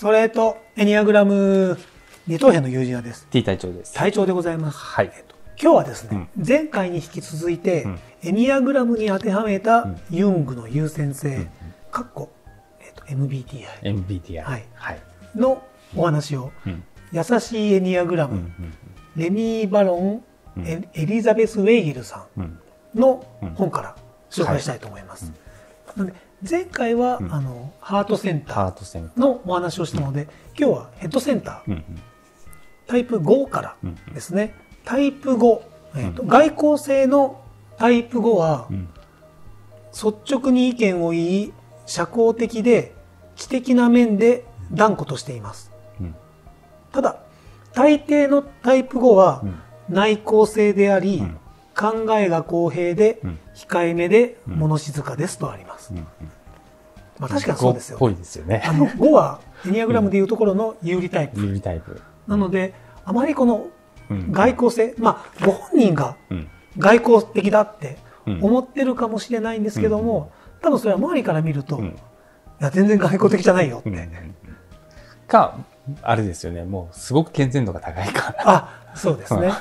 ストレートエニアグラム二等辺の友人はです。T 隊長です。隊長でございます。はい。今日はですね、前回に引き続いて、うんエニアグラムに当てはめたんユングの優先性、かっこ、えっと MBTI MBTI。はいはい。のお話を、うん。優しいエニアグラム、うん。うんレミー・バロン、うんエエリザベス・ウェイギルさうん。んのうん本から紹介したいと思います。はいなので前回は、うんあのハートセンタハーのお話をしたので、今日はヘッドセンター、ー。うん。タイプ5からうん。ですね。タイプ5、えーと外交性のタイプ5は、うん。率直に意見を言い、社交的で知的な面で断固としています。うん。ただ、大抵のタイプ5はうん。内向性であり、うん考えが公平で、うん控えめでうん物静かですとあります。うん。まあ確かにそうですよ、っぽいですよねあ。の5はエニアグラムでいうところの有利タイプ。有利タイプ。なので、あまりこのうん。外交性、まあご本人がうん。外交的だってうん思ってるかもしれないんですけども、多分それは周りから見ると、いうん。や全然外交的じゃないよって。うん。か、あれですよね。もう、すごく健全度が高いか。あ、そうですね。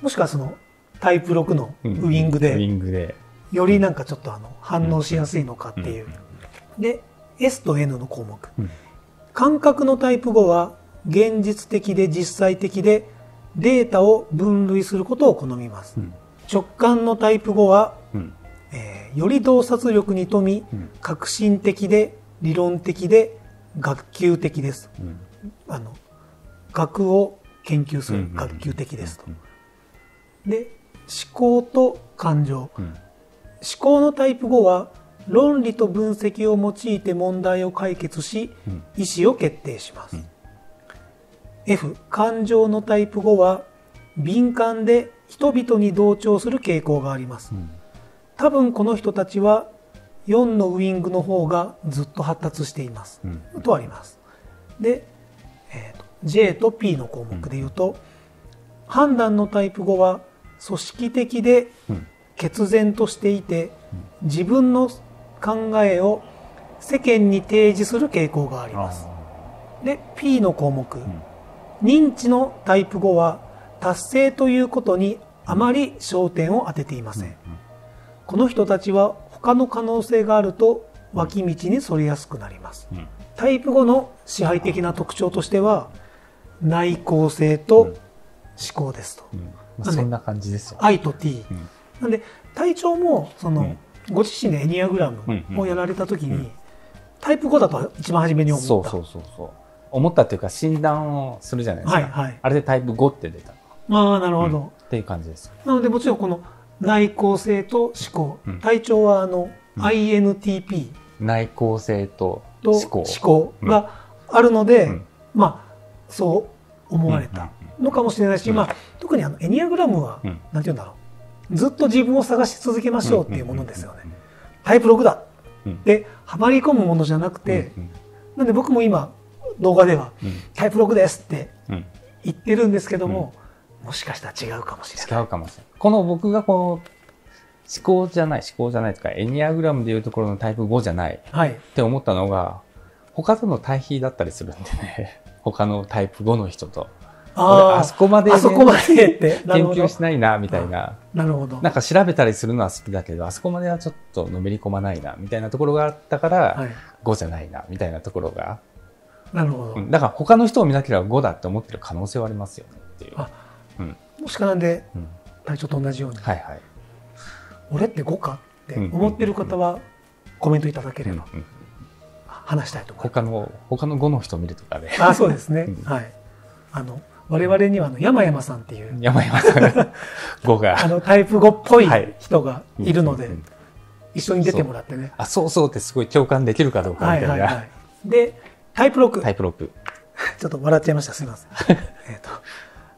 もしくはそのタイプ6のウィングウで、ィングで。よりなんかちょっとあの反応しやすいのかっていう。で、S と N の項目。うん。感覚のタイプ5は現実的で実際的でデータを分類することを好みます。うん。直感のタイプ5は、うん。えーより洞察力に富み、うん革新的で理論的で学級的です。うん。あの、学を研究すうんる学級的ですと。うんで、思考と感情。うん。思考のタイプ5は論理と分析を用いて問題を解決し、うん。意思を決定します。うん F、感情のタイプ5は敏感で人々に同調する傾向があります。うん。多分この人たちは4のウイングの方がずっと発達しています。うん。とあります。で、えーと J と P の項目で言うと、判断のタイプ5は組織的でうん。決然としていて、自分の考えを世間に提示する傾向があります。で、P の項目、ん認知のタイプ5は達成ということにあまり焦点を当てていません。この人たちは他の可能性があると脇道にそれやすくなります。うん。タイプ5の支配的な特徴としては内向性と思考ですと。うん。まあそんな感じですよ。I と T。うん。なんで体調もその、ご自身でエニアグラムうんをやられた時に、うんタイプ5だと一番初めに思った。そうそうそうそう。思ったっていうか診断をするじゃないですか。はいはいあれでタイプ5って出た。ああ、なるほど。っていう感じです。なのでもちろんこの内向性と思考、うん体調はあの、うん INTP 内向性とと思考。思考があるので、うんまあそう思われたのかもしれないし、うんまあ、特にあのエニアグラムは、うんなんて言うんだろうずっと自分を探し続けましょうっていうものですよね。タイプ6だうん。ではまり込むものじゃなくて、うんなんで僕も今動画ではうんタイプ6ですってうん言ってるんですけども、もしかしたら違うかもしれない。違うかもしれない。この僕がこの思考じゃない、思考じゃないとか、エニアグラムでいうところのタイプ5じゃないはい。って思ったのが、他との対比だったりするんでね。他のタイプ5の人と。俺ああそこまで、ね、あそこまでって。研究しないな、みたいな。なるほど。なんか調べたりするのは好きだけど、あそこまではちょっとのめり込まないな、みたいなところがあったから、はい。5じゃないな、みたいなところが。なるほど。うんだから他の人を見なければ5だって思ってる可能性はありますよねっていう。あうん。もしかなんで、うん。体調と同じように、はいはい。俺って5かって思ってる方は、コメントいただければうんうん話したいと思います。他の、他の5の人を見るとかで、あ、そうですね。うんはい。あの、我々にはあの、山々さんっていう、山山さん が5が。あの、タイプ5っぽいはい人がいるのでうんうん、一緒に出てもらってね。あ、そうそうってすごい共感できるかどうかはいみたいな。はいはい。で、タイプ6。タイプ6。ちょっと笑っちゃいました。すみません。えっと、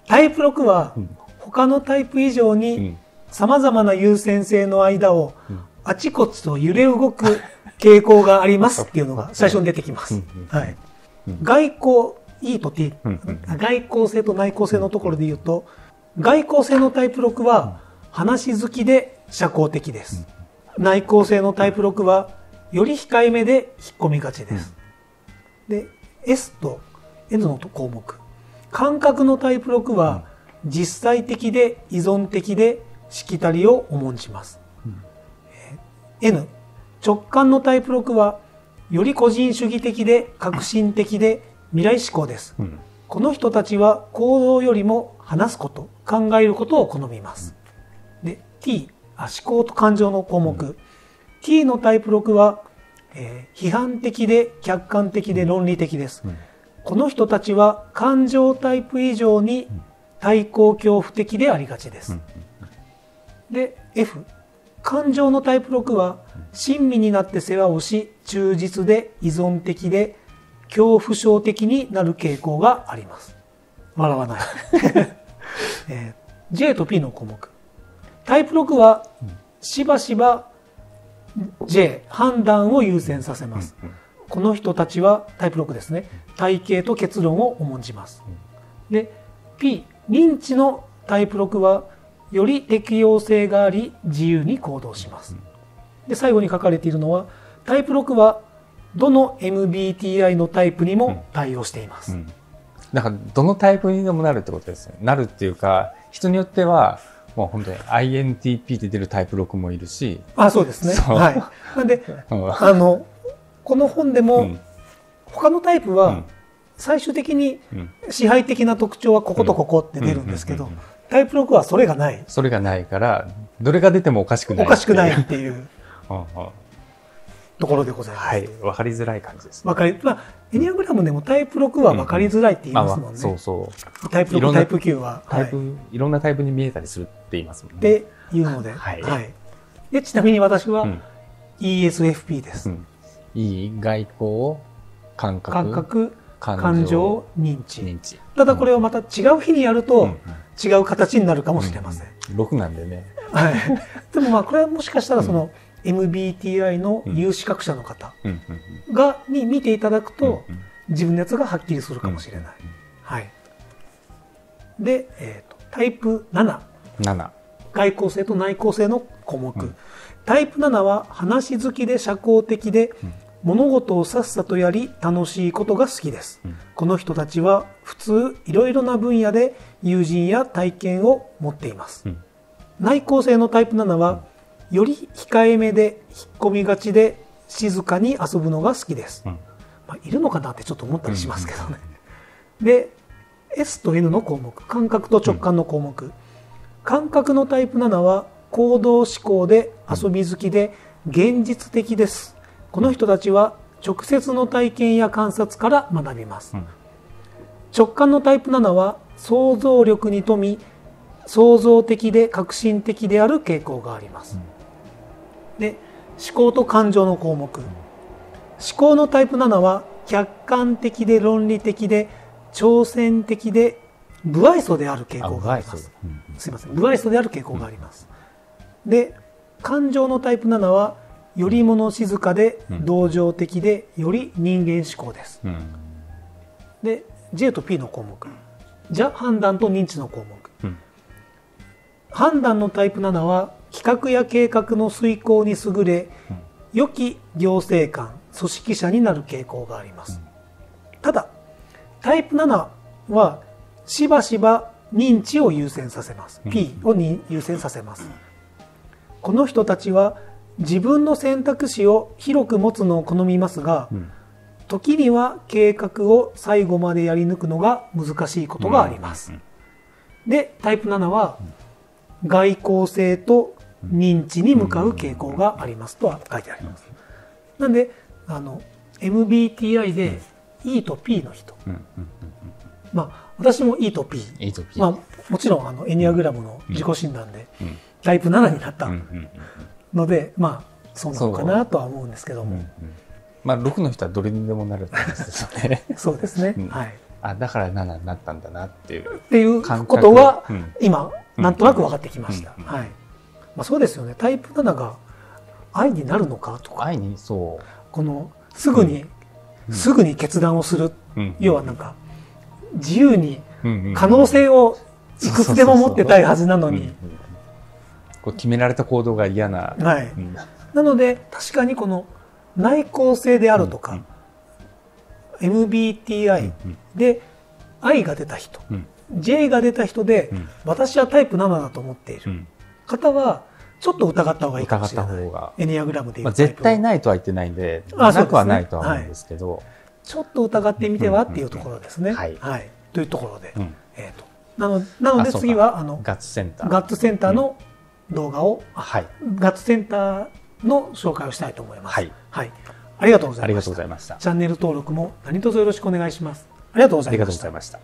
タイプ6はうん、他のタイプ以上うにん。様々な優先性の間をうんあちこちと揺れ動く傾向がありますっていうのが最初に出てきますうんうん。はいうん。外交、E と T 外交性と内向性のところで言うと、外交性のタイプ6は話好きで社交的です。内向性のタイプ6はより控えめで引っ込みがちです。で、S と N の項目。感覚のタイプ6は実際的で依存的でしきたりを重んじます、えー N 直感のタイプ6はより個人主義的で革新的で未来志向です。うん。この人たちは行動よりも話すこと、考えることを好みます。で、T、あ思考と感情の項目。T のタイプ6は、えー批判的で客観的で論理的です。うん。この人たちは感情タイプ以上に対抗恐怖的でありがちです。で、F、感情のタイプ6は、親身になって世話をし、忠実で依存的で、恐怖症的になる傾向があります。笑わない。えー J と P の項目。タイプ6は、しばしば J、判断を優先させます。この人たちは、タイプ6ですね、体系と結論を重んじます。で、P、認知のタイプ6は、より適用性があり、自由に行動します。で、最後に書かれているのは、タイプ6は、どの MBTI のタイプにも対応しています。うん。だからどのタイプにでもなるってことですよね。なるっていうか人によってはもう本当に INTP で出るタイプ6もいるし、あ、そうですね。はい。なんで、うん。あの、この本でも、うん。他のタイプはうん、最終的にうん。支配的な特徴はこことここって出るんですけどタイプ6はそれがない。それがないからどれが出てもおかしくないおかしくないっていう ところでございます。はい分かりづらい感じですねわかり、まあ、エニアグラムでもタイプ6は分かりづらいって言いますもんね。そうそうタイプ6、いろんなタイプ9は。タイプ、、はいろんなタイプに見えたりするって言いますもんねっていうので、はいで、ちなみに私はうん ESFP です。うんいい外交感覚感覚、感感情、認知。認知ただこれをまた違う日にやるうとん違う形になるかもしれません。6なんでねはい。でもまあこれはもしかしたらその MBTI のうん。有資格者の方が、に見ていただくと自分のやつがはっきりするかもしれない。はい。で、えーと、タイプ7。7外向性と内向性の項目、うん。タイプ7は話好きで社交的で、うん。物事をさっさとやり楽しいことが好きです、うん。この人たちは普通いろいろな分野で友人や体験を持っています、うん。内向性のタイプ7はより控えめで引っ込みがちで静かに遊ぶのが好きです、うんまあ、いるのかなってちょっと思ったりしますけどね。で、S と N の項目、感覚と直感の項目。感覚のタイプ7は行動思考で遊び好きで現実的です。この人たちは直接の体験や観察から学びます。うん直感のタイプ7は想像力に富み、創造的で革新的である傾向があります。で、思考と感情の項目。思考のタイプ7は客観的で論理的で挑戦的で不愛想である傾あ向があります。そううんすいません。不愛想である傾向があります。で、感情のタイプ7はより物静かでうん同情的でより人間思考です。うんで、J と P の項目。じゃ判断と認知の項目。うん判断のタイプ7は企画や計画の遂行に優れ、うん良き行政官、組織者になる傾向があります。ただ、タイプ7はしばしば認知を優先させます。うん P をに優先させます。この人たちは自分の選択肢を広く持つのを好みますが、うん時には計画を最後までやり抜くのが難しいことがあります。で、タイプ7は外交性と認知に向かう傾向がありますとは書いてあります。なんで、あの、MBTI で E と P の人。まあ、私も E と P。ときまあ、もちろん、あの、エニアグラムの自己診断でうん。タイプ7になったので、まあ、そうなのかなとは思うんですけども。う。んうん。まあ6の人はどれにでもなるって話ですよね。そうですね。うん。はい。あだから7になったんだなっていうっていうことはうん。今なんとなく分かってきました、うん。はいまあ、そうですよね。タイプ7が愛になるのかとか。愛にそこのすぐに、うん。すぐに決断をする、う、うん。要はなんか自由に可能性をいくつでも持ってたいはずなのに。決められた行動が嫌な、はい。うん。なので確かにこの内向性であるとか、うん MBTI うんで I が出た人、うん。J が出た人で、うん。私はタイプ7だと思っている。うん。方は、ちょっと疑った方がいいかも疑っしれない。た方が、エニアグラムでまあ、絶対ないとは言ってないんであなくはないとは思うんですけど、ちょっと疑ってみてはっていうところですね。うんうんうんはい。というところで。うんえーとなのなので次は、あの、ガッツセンターガッツセンターの動画を、あはいガッツセンターの紹介をしたいと思います。はい。はい。ありがとうございました。ありがとうございましたチャンネル登録も何卒よろしくお願いします。ありがとうございましたありがとうござい。ました